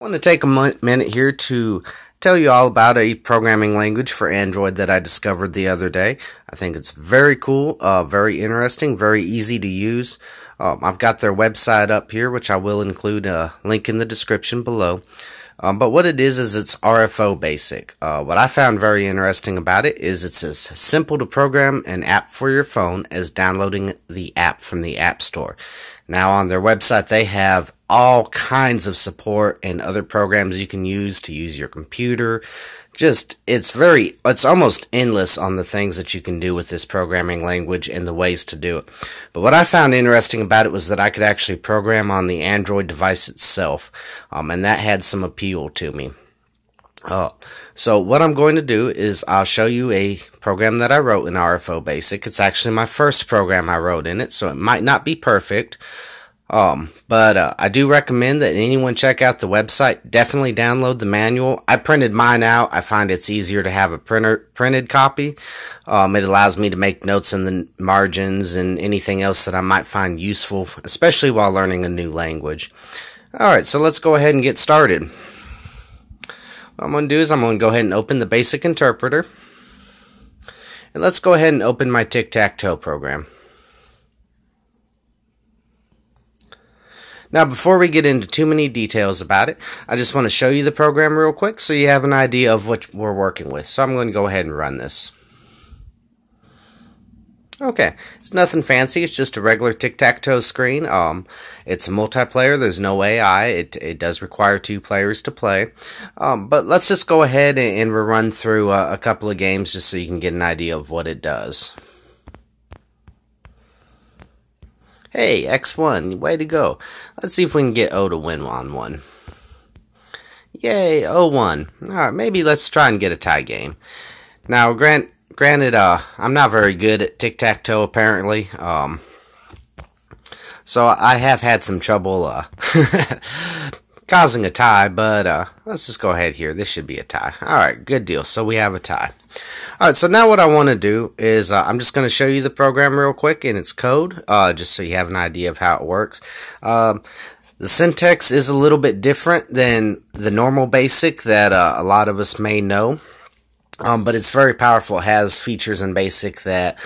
I want to take a minute here to tell you all about a programming language for Android that I discovered the other day. I think it's very cool, uh, very interesting, very easy to use. Um, I've got their website up here, which I will include a link in the description below. Um, but what it is is it's RFO basic. Uh, what I found very interesting about it is it's as simple to program an app for your phone as downloading the app from the App Store. Now on their website they have all kinds of support and other programs you can use to use your computer. Just, it's very, it's almost endless on the things that you can do with this programming language and the ways to do it. But what I found interesting about it was that I could actually program on the Android device itself, um, and that had some appeal to me. Uh, so what I'm going to do is I'll show you a program that I wrote in RFO Basic. It's actually my first program I wrote in it, so it might not be perfect. Um, but uh, I do recommend that anyone check out the website. Definitely download the manual. I printed mine out. I find it's easier to have a printer printed copy. Um, it allows me to make notes in the margins and anything else that I might find useful, especially while learning a new language. All right, so let's go ahead and get started. What I'm going to do is I'm going to go ahead and open the basic interpreter. And let's go ahead and open my tic-tac-toe program. Now, before we get into too many details about it, I just want to show you the program real quick so you have an idea of what we're working with. So I'm going to go ahead and run this. Okay, it's nothing fancy. It's just a regular tic-tac-toe screen. Um, it's a multiplayer. There's no AI. It, it does require two players to play. Um, but let's just go ahead and, and run through a, a couple of games just so you can get an idea of what it does. Hey, X1, way to go. Let's see if we can get O to win on one. Yay, O1. Alright, maybe let's try and get a tie game. Now, grant, granted, uh, I'm not very good at tic-tac-toe, apparently. Um, so I have had some trouble, uh, causing a tie, but, uh, let's just go ahead here. This should be a tie. Alright, good deal. So we have a tie. Alright, so now what I want to do is uh, I'm just going to show you the program real quick in its code, uh, just so you have an idea of how it works. Um, the syntax is a little bit different than the normal basic that uh, a lot of us may know, um, but it's very powerful. It has features in basic that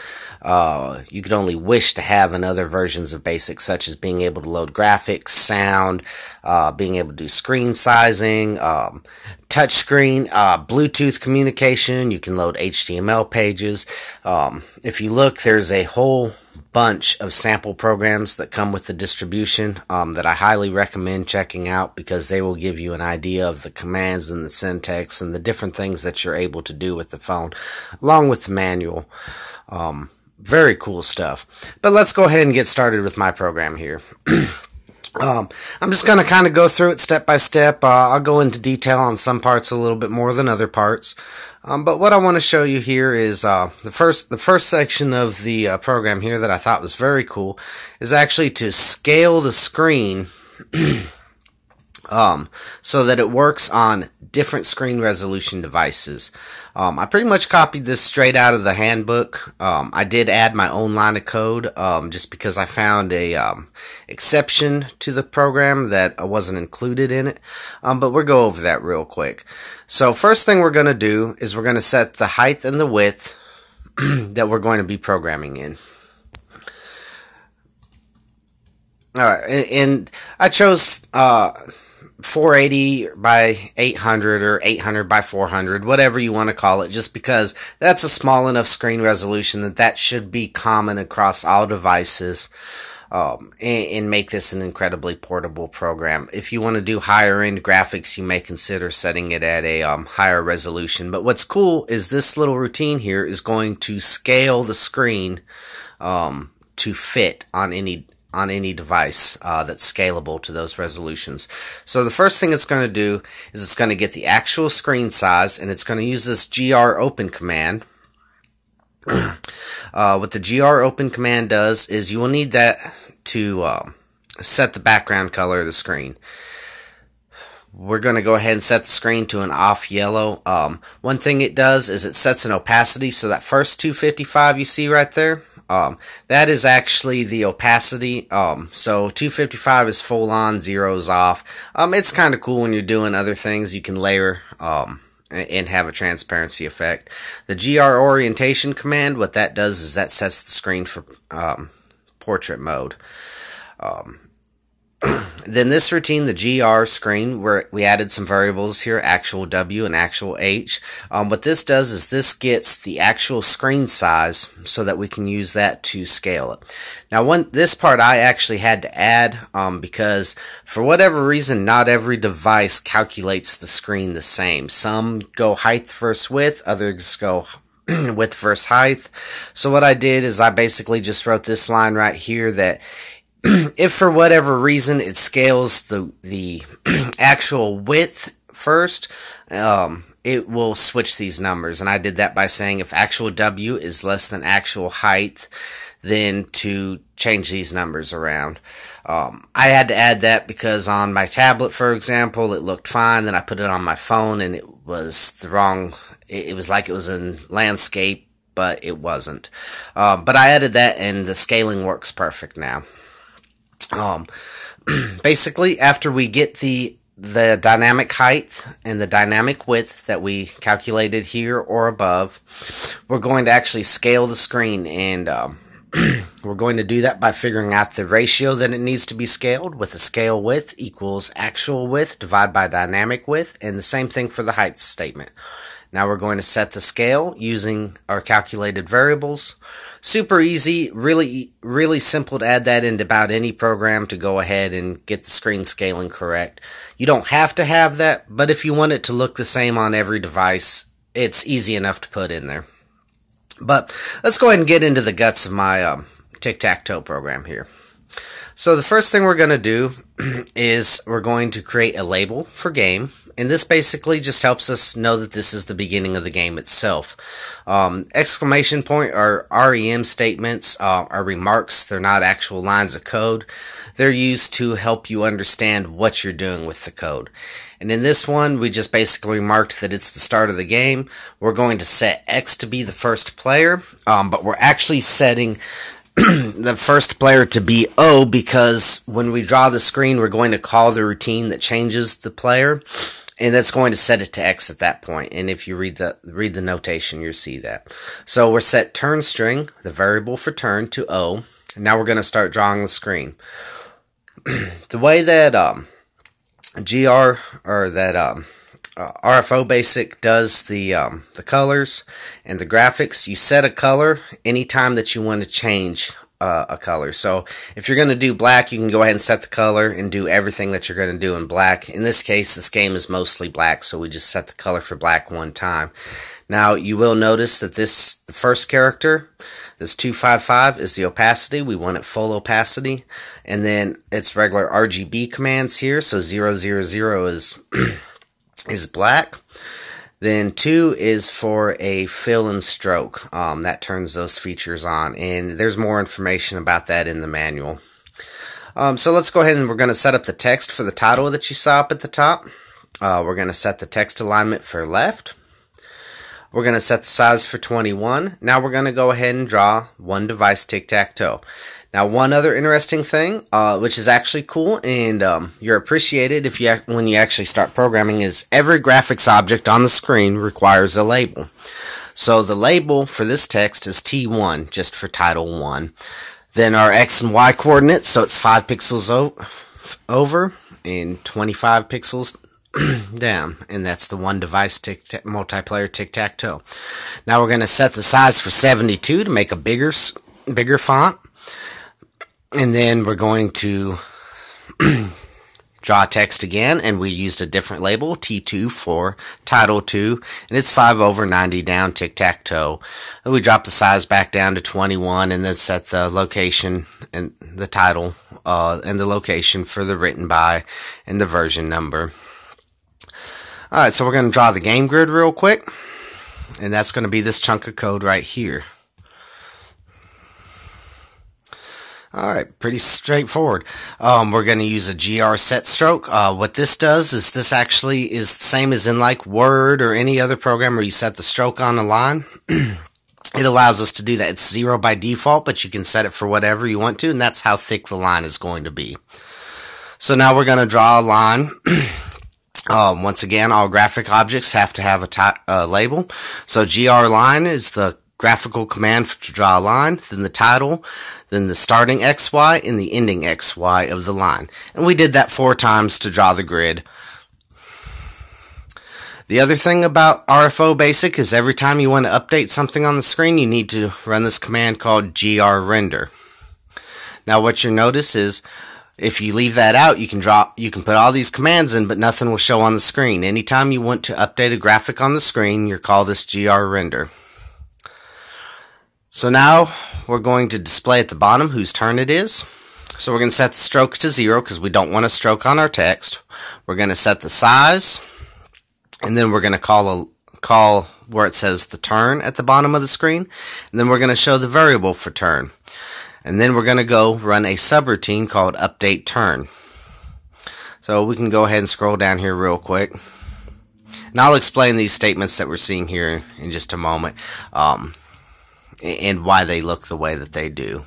uh, you could only wish to have in other versions of BASIC, such as being able to load graphics, sound, uh, being able to do screen sizing, um, touchscreen, uh, Bluetooth communication. You can load HTML pages. Um, if you look, there's a whole bunch of sample programs that come with the distribution um, that I highly recommend checking out because they will give you an idea of the commands and the syntax and the different things that you're able to do with the phone, along with the manual. Um, very cool stuff. But let's go ahead and get started with my program here. um, I'm just going to kind of go through it step by step. Uh, I'll go into detail on some parts a little bit more than other parts. Um, but what I want to show you here is uh, the first the first section of the uh, program here that I thought was very cool is actually to scale the screen um, so that it works on different screen resolution devices. Um, I pretty much copied this straight out of the handbook. Um, I did add my own line of code um, just because I found a um, exception to the program that wasn't included in it. Um, but we'll go over that real quick. So first thing we're going to do is we're going to set the height and the width that we're going to be programming in. All right, and, and I chose uh, 480 by 800 or 800 by 400, whatever you want to call it, just because that's a small enough screen resolution that that should be common across all devices. Um, and, and, make this an incredibly portable program. If you want to do higher end graphics, you may consider setting it at a um, higher resolution. But what's cool is this little routine here is going to scale the screen um, to fit on any on any device uh, that's scalable to those resolutions. So the first thing it's going to do is it's going to get the actual screen size and it's going to use this gr open command. uh, what the gr open command does is you will need that to uh, set the background color of the screen. We're going to go ahead and set the screen to an off yellow. Um, one thing it does is it sets an opacity so that first 255 you see right there, Um, that is actually the opacity. Um, so 255 is full on, zeros off. Um, it's kind of cool when you're doing other things. You can layer, um, and have a transparency effect. The GR orientation command, what that does is that sets the screen for um, portrait mode. Um, then this routine, the GR screen, where we added some variables here, actual W and actual H. Um, what this does is this gets the actual screen size so that we can use that to scale it. Now, one this part I actually had to add um, because for whatever reason, not every device calculates the screen the same. Some go height versus width, others go width versus height. So what I did is I basically just wrote this line right here that if for whatever reason it scales the the actual width first, um, it will switch these numbers. And I did that by saying if actual W is less than actual height, then to change these numbers around. Um, I had to add that because on my tablet, for example, it looked fine. Then I put it on my phone and it was the wrong. It, it was like it was in landscape, but it wasn't. Um, but I added that, and the scaling works perfect now. Um, basically, after we get the the dynamic height and the dynamic width that we calculated here or above, we're going to actually scale the screen and um, we're going to do that by figuring out the ratio that it needs to be scaled with the scale width equals actual width divided by dynamic width and the same thing for the height statement. Now we're going to set the scale using our calculated variables. Super easy, really, really simple to add that into about any program to go ahead and get the screen scaling correct. You don't have to have that, but if you want it to look the same on every device, it's easy enough to put in there. But let's go ahead and get into the guts of my um, tic-tac-toe program here. So the first thing we're going to do is we're going to create a label for game. And this basically just helps us know that this is the beginning of the game itself. Um, exclamation point are REM statements uh, are remarks. They're not actual lines of code. They're used to help you understand what you're doing with the code. And in this one, we just basically marked that it's the start of the game. We're going to set X to be the first player, um, but we're actually setting the first player to be O because when we draw the screen, we're going to call the routine that changes the player, and that's going to set it to X at that point. And if you read the read the notation, you'll see that. So we're set turn string, the variable for turn, to O. And now we're going to start drawing the screen. the way that um, GR or that um, uh, RFO Basic does the um, the colors and the graphics. You set a color anytime that you want to change uh, a color. So if you're going to do black, you can go ahead and set the color and do everything that you're going to do in black. In this case, this game is mostly black, so we just set the color for black one time. Now you will notice that this the first character, this 255 is the opacity. We want it full opacity. And then it's regular RGB commands here. So 000 is is black. Then two is for a fill and stroke. Um, that turns those features on, and there's more information about that in the manual. Um, so let's go ahead and we're going to set up the text for the title that you saw up at the top. Uh, we're going to set the text alignment for left. We're going to set the size for 21. Now we're going to go ahead and draw one device tic-tac-toe. Now, one other interesting thing, uh, which is actually cool, and um, you're appreciated if you when you actually start programming, is every graphics object on the screen requires a label. So the label for this text is T1, just for Title 1. Then our X and Y coordinates, so it's 5 pixels over and 25 pixels down, and that's the one device tic multiplayer tic tac toe. Now we're going to set the size for 72 to make a bigger bigger font. And then we're going to draw text again, and we used a different label, T2 for title 2, and it's 5 over 90 down, tic-tac-toe. We drop the size back down to 21, and then set the location and the title uh, and the location for the written by and the version number. Alright, so we're going to draw the game grid real quick, and that's going to be this chunk of code right here. All right, pretty straightforward. Um, we're going to use a GR set stroke. Uh, what this does is this actually is the same as in like Word or any other program where you set the stroke on the line. it allows us to do that. It's zero by default, but you can set it for whatever you want to, and that's how thick the line is going to be. So now we're going to draw a line. um, once again, all graphic objects have to have a uh, label. So gr line is the graphical command to draw a line, then the title, then the starting XY and the ending XY of the line. And we did that four times to draw the grid. The other thing about RFO Basic is every time you want to update something on the screen, you need to run this command called grrender. Now what you'll notice is if you leave that out, you can drop, you can put all these commands in, but nothing will show on the screen. Anytime you want to update a graphic on the screen, you call this gr render. So now we're going to display at the bottom whose turn it is. So we're going to set the stroke to zero because we don't want a stroke on our text. We're going to set the size and then we're going to call a call where it says the turn at the bottom of the screen, and then we're going to show the variable for turn. And then we're going to go run a subroutine called update turn. So we can go ahead and scroll down here real quick. And I'll explain these statements that we're seeing here in just a moment, um, and why they look the way that they do.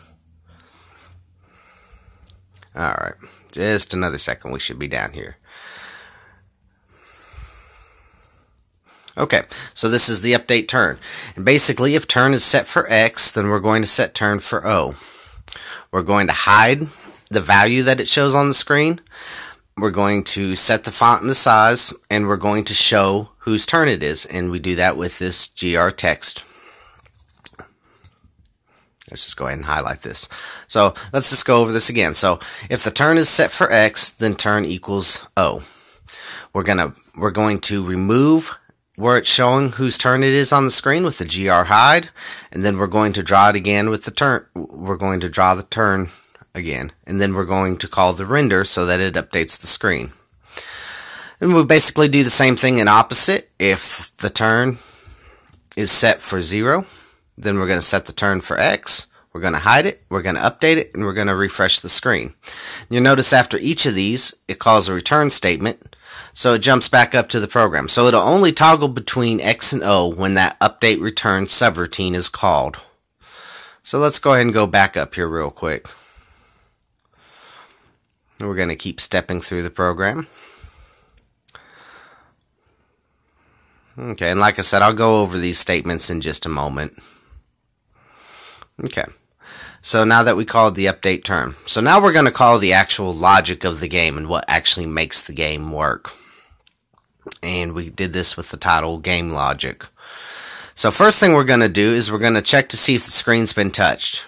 Alright, just another second, we should be down here. Okay, so this is the update turn. And basically, if turn is set for X, then we're going to set turn for O. We're going to hide the value that it shows on the screen. We're going to set the font and the size, and we're going to show whose turn it is. And we do that with this GR text. Let's just go ahead and highlight this. So let's just go over this again. So if the turn is set for X, then turn equals O. We're gonna we're going to remove where it's showing whose turn it is on the screen with the GR hide, and then we're going to draw it again with the turn. We're going to draw the turn again, and then we're going to call the render so that it updates the screen. And we basically do the same thing in opposite. If the turn is set for zero, then we're going to set the turn for X. We're going to hide it, we're going to update it, and we're going to refresh the screen. You'll notice after each of these, it calls a return statement so it jumps back up to the program. So it'll only toggle between X and O when that update return subroutine is called. So let's go ahead and go back up here real quick. We're going to keep stepping through the program. Okay, and like I said, I'll go over these statements in just a moment. Okay. So now that we called the update term. So now we're going to call the actual logic of the game and what actually makes the game work. And we did this with the title Game Logic. So first thing we're going to do is we're going to check to see if the screen's been touched.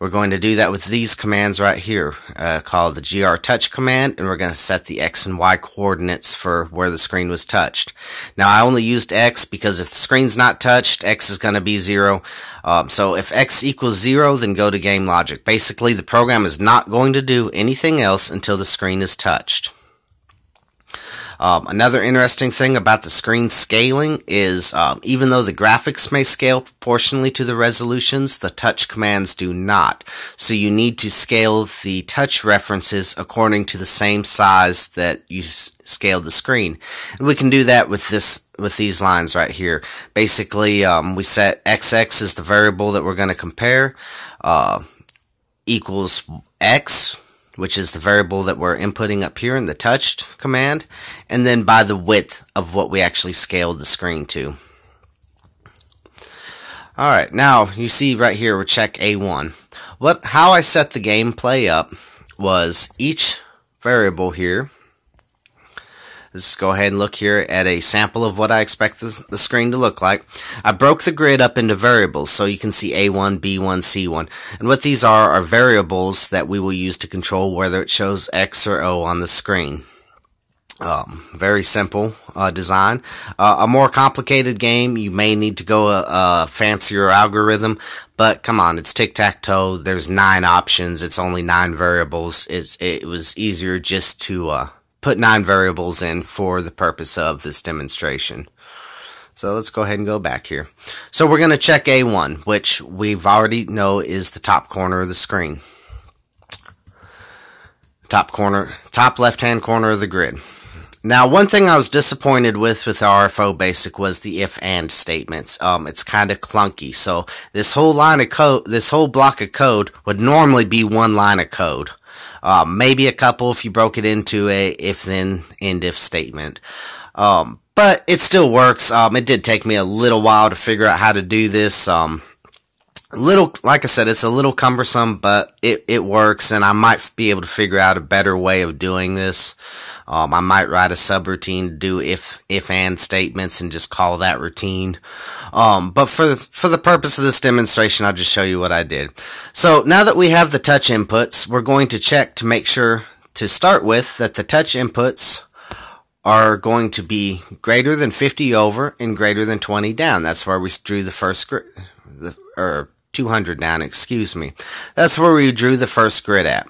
We're going to do that with these commands right here, uh, called the gr touch command, and we're going to set the x and y coordinates for where the screen was touched. Now, I only used x because if the screen's not touched, x is going to be zero. Um, so if x equals zero, then go to game logic. Basically, the program is not going to do anything else until the screen is touched. Um, another interesting thing about the screen scaling is um, even though the graphics may scale proportionally to the resolutions, the touch commands do not. So you need to scale the touch references according to the same size that you scaled the screen. And we can do that with this with these lines right here. Basically, um, we set xx as the variable that we're going to compare uh, equals x which is the variable that we're inputting up here in the touched command, and then by the width of what we actually scaled the screen to. Alright, now you see right here we check A1. What how I set the gameplay up was each variable here Let's just go ahead and look here at a sample of what I expect the, the, screen to look like. I broke the grid up into variables so you can see A1, B1, C1. And what these are are variables that we will use to control whether it shows X or O on the screen. Um, very simple uh, design. Uh, a more complicated game, you may need to go a, a fancier algorithm, but come on, it's tic tac toe. There's nine options. It's only nine variables. It's it was easier just to uh, put nine variables in for the purpose of this demonstration. So let's go ahead and go back here. So we're going to check A1, which we've already know is the top corner of the screen. Top corner, top left-hand corner of the grid. Now, one thing I was disappointed with with RFO Basic was the if and statements. Um, it's kind of clunky. So this whole line of code, this whole block of code would normally be one line of code. Um, maybe a couple if you broke it into a if then end if statement. Um, but it still works. Um, it did take me a little while to figure out how to do this. Um, little like i said it's a little cumbersome but it, it works and i might be able to figure out a better way of doing this um, i might write a subroutine to do if if and statements and just call that routine um, but for the, for the purpose of this demonstration i'll just show you what i did so now that we have the touch inputs we're going to check to make sure to start with that the touch inputs are going to be greater than 50 over and greater than 20 down that's where we drew the first grid the, or 200 down, excuse me. That's where we drew the first grid at.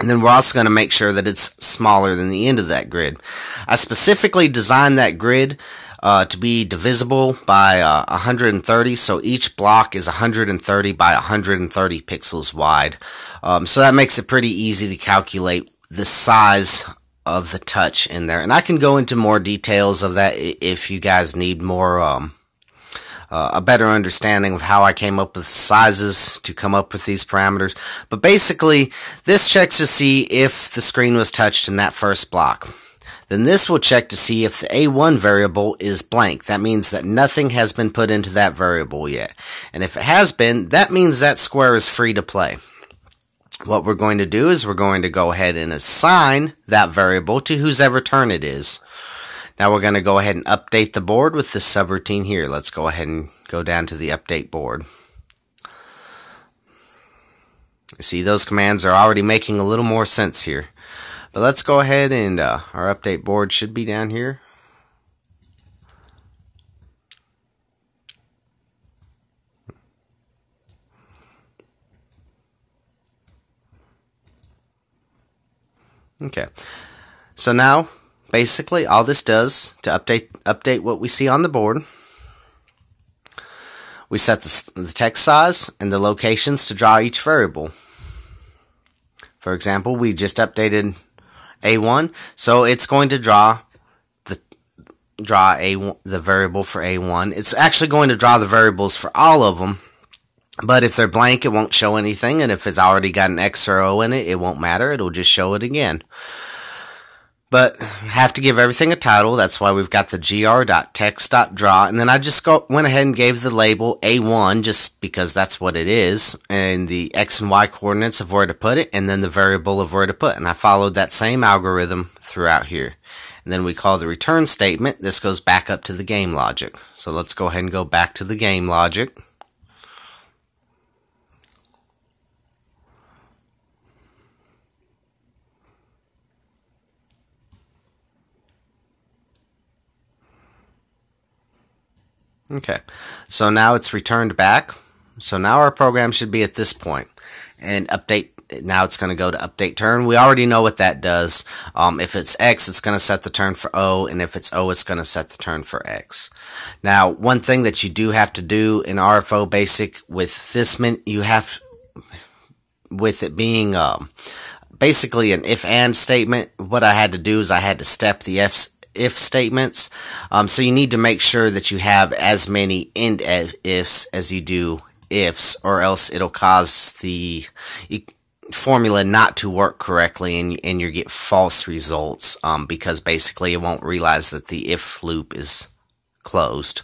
And then we're also going to make sure that it's smaller than the end of that grid. I specifically designed that grid uh, to be divisible by uh, 130, so each block is 130 by 130 pixels wide. Um, so that makes it pretty easy to calculate the size of the touch in there. And I can go into more details of that if you guys need more um, uh, a better understanding of how I came up with sizes to come up with these parameters. But basically, this checks to see if the screen was touched in that first block. Then this will check to see if the A1 variable is blank. That means that nothing has been put into that variable yet. And if it has been, that means that square is free to play. What we're going to do is we're going to go ahead and assign that variable to whose ever turn it is. Now we're going to go ahead and update the board with this subroutine here. Let's go ahead and go down to the update board. See, those commands are already making a little more sense here. But let's go ahead and uh, our update board should be down here. Okay. So now basically all this does to update update what we see on the board we set the, the text size and the locations to draw each variable. For example we just updated a1 so it's going to draw the draw a the variable for a1 it's actually going to draw the variables for all of them but if they're blank it won't show anything and if it's already got an x or o in it it won't matter. It'll just show it again but have to give everything a title. That's why we've got the gr.text.draw. And then I just go, went ahead and gave the label A1 just because that's what it is. And the X and Y coordinates of where to put it. And then the variable of where to put. And I followed that same algorithm throughout here. And then we call the return statement. This goes back up to the game logic. So let's go ahead and go back to the game logic. Okay, so now it's returned back. So now our program should be at this point and update. Now it's going to go to update turn. We already know what that does. Um, if it's X, it's going to set the turn for O, and if it's O, it's going to set the turn for X. Now, one thing that you do have to do in RFO Basic with this, min- you have with it being um, basically an if and statement. What I had to do is I had to step the F's if statements. Um, so you need to make sure that you have as many end ifs as you do ifs, or else it'll cause the formula not to work correctly and, and you get false results um, because basically it won't realize that the if loop is closed.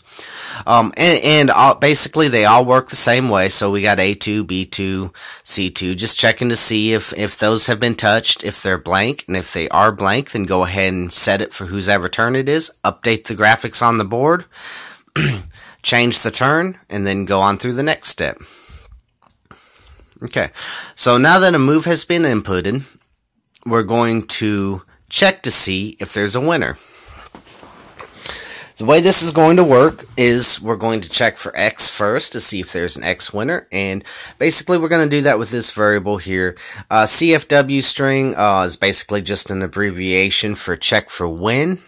Um, and, and all, basically they all work the same way. So we got A2, B2, C2, just checking to see if, if those have been touched, if they're blank. And if they are blank, then go ahead and set it for whose ever turn it is. Update the graphics on the board, change the turn, and then go on through the next step. Okay, so now that a move has been inputted, we're going to check to see if there's a winner. The way this is going to work is we're going to check for x first to see if there's an x winner, and basically we're going to do that with this variable here. Uh, CFW string uh, is basically just an abbreviation for check for win,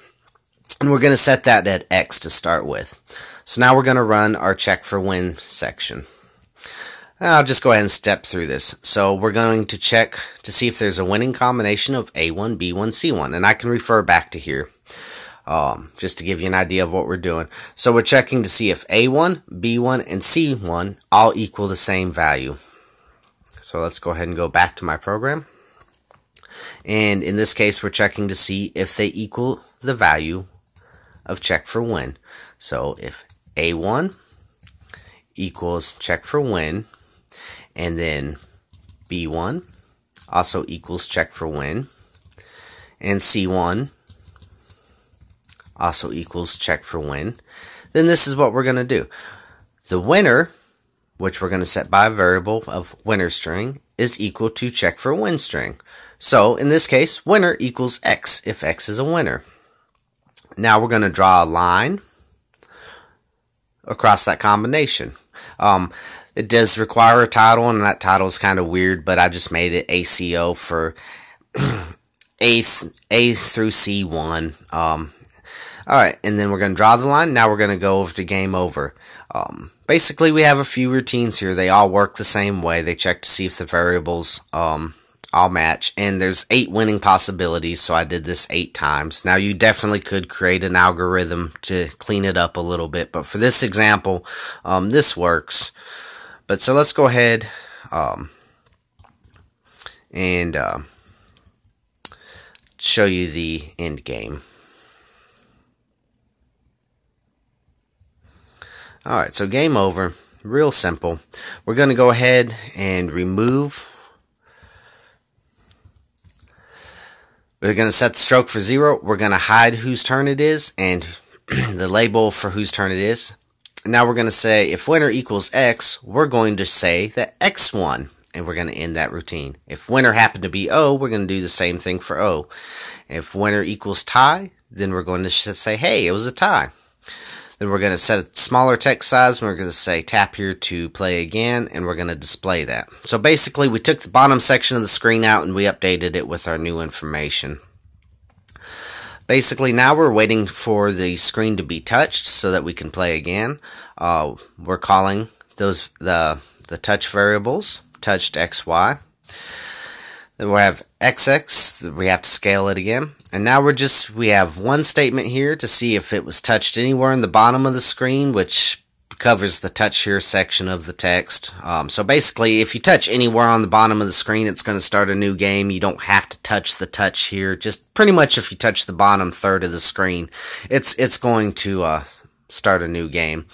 and we're going to set that at x to start with. So now we're going to run our check for win section. I'll just go ahead and step through this. So we're going to check to see if there's a winning combination of A1, B1, C1. And I can refer back to here um, just to give you an idea of what we're doing. So we're checking to see if A1, B1, and C1 all equal the same value. So let's go ahead and go back to my program. And in this case, we're checking to see if they equal the value of check for win. So if A1 equals check for win, and then B1 also equals check for win, and C1 also equals check for win, then this is what we're going to do. The winner, which we're going to set by a variable of winner string, is equal to check for win string. So in this case, winner equals x if x is a winner. Now we're going to draw a line across that combination. Um, it does require a title, and that title is kind of weird, but I just made it ACO for A, A through C1. Um, all right, and then we're going to draw the line. Now we're going to go over to game over. Um, basically, we have a few routines here. They all work the same way. They check to see if the variables um, all match, and there's eight winning possibilities, so I did this eight times. Now, you definitely could create an algorithm to clean it up a little bit, but for this example, um, this works. But so let's go ahead um, and uh, show you the end game. Alright, so game over. Real simple. We're going to go ahead and remove. We're going to set the stroke for zero. We're going to hide whose turn it is and the label for whose turn it is now we're going to say if winner equals x, we're going to say that x won, and we're going to end that routine. If winner happened to be O, we're going to do the same thing for O. If winner equals tie, then we're going to say, hey, it was a tie. Then we're going to set a smaller text size, and we're going to say tap here to play again, and we're going to display that. So basically, we took the bottom section of the screen out and we updated it with our new information. Basically, now we're waiting for the screen to be touched so that we can play again. Uh, we're calling those the the touch variables touched xy. Then we have xx. We have to scale it again, and now we're just we have one statement here to see if it was touched anywhere in the bottom of the screen, which covers the touch here section of the text. Um, so basically, if you touch anywhere on the bottom of the screen, it's going to start a new game. You don't have to touch the touch here. Just pretty much if you touch the bottom third of the screen, it's it's going to uh, start a new game.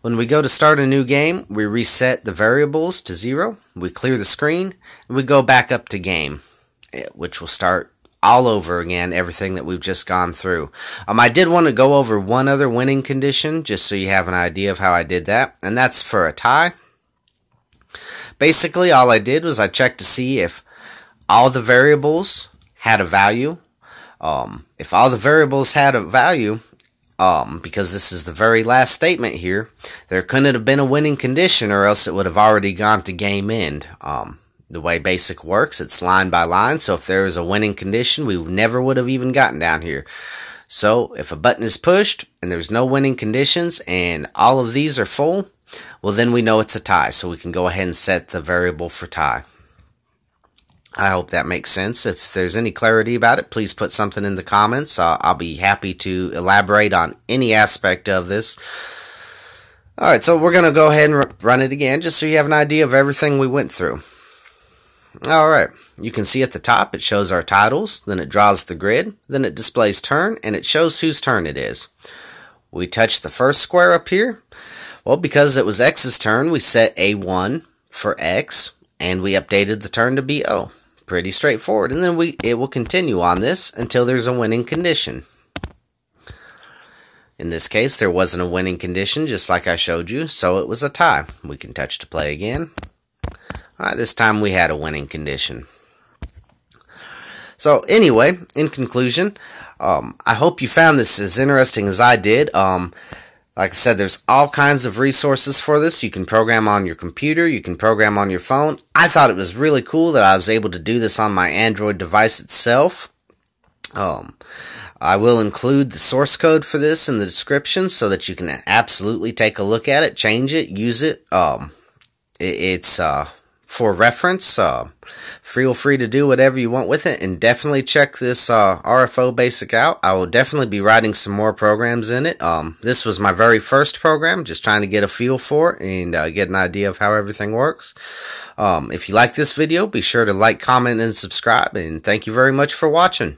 When we go to start a new game, we reset the variables to zero. We clear the screen, and we go back up to game, eh, which will start all over again everything that we've just gone through. Um, I did want to go over one other winning condition just so you have an idea of how I did that, and that's for a tie. Basically, all I did was I checked to see if all the variables had a value. Um, if all the variables had a value, um, because this is the very last statement here, there couldn't have been a winning condition or else it would have already gone to game end. Um, the way basic works, it's line by line. So if there was a winning condition, we never would have even gotten down here. So if a button is pushed and there's no winning conditions and all of these are full, well then we know it's a tie. So we can go ahead and set the variable for tie. I hope that makes sense. If there's any clarity about it, please put something in the comments. I'll be happy to elaborate on any aspect of this. Alright, so we're going to go ahead and run it again just so you have an idea of everything we went through. Alright, you can see at the top it shows our titles, then it draws the grid, then it displays turn, and it shows whose turn it is. We touch the first square up here. Well, because it was X's turn, we set A1 for X, and we updated the turn to be O. Pretty straightforward, and then we it will continue on this until there's a winning condition. In this case, there wasn't a winning condition, just like I showed you, so it was a tie. We can touch to play again. Uh, this time we had a winning condition. So anyway, in conclusion, um, I hope you found this as interesting as I did. Um, like I said, there's all kinds of resources for this. You can program on your computer, you can program on your phone. I thought it was really cool that I was able to do this on my Android device itself. Um, I will include the source code for this in the description so that you can absolutely take a look at it, change it, use it. Um, it's uh, for reference. Uh, feel free to do whatever you want with it, and definitely check this uh, RFO Basic out. I will definitely be writing some more programs in it. Um, this was my very first program, just trying to get a feel for it and uh, get an idea of how everything works. Um, if you like this video, be sure to like, comment, and subscribe, and thank you very much for watching.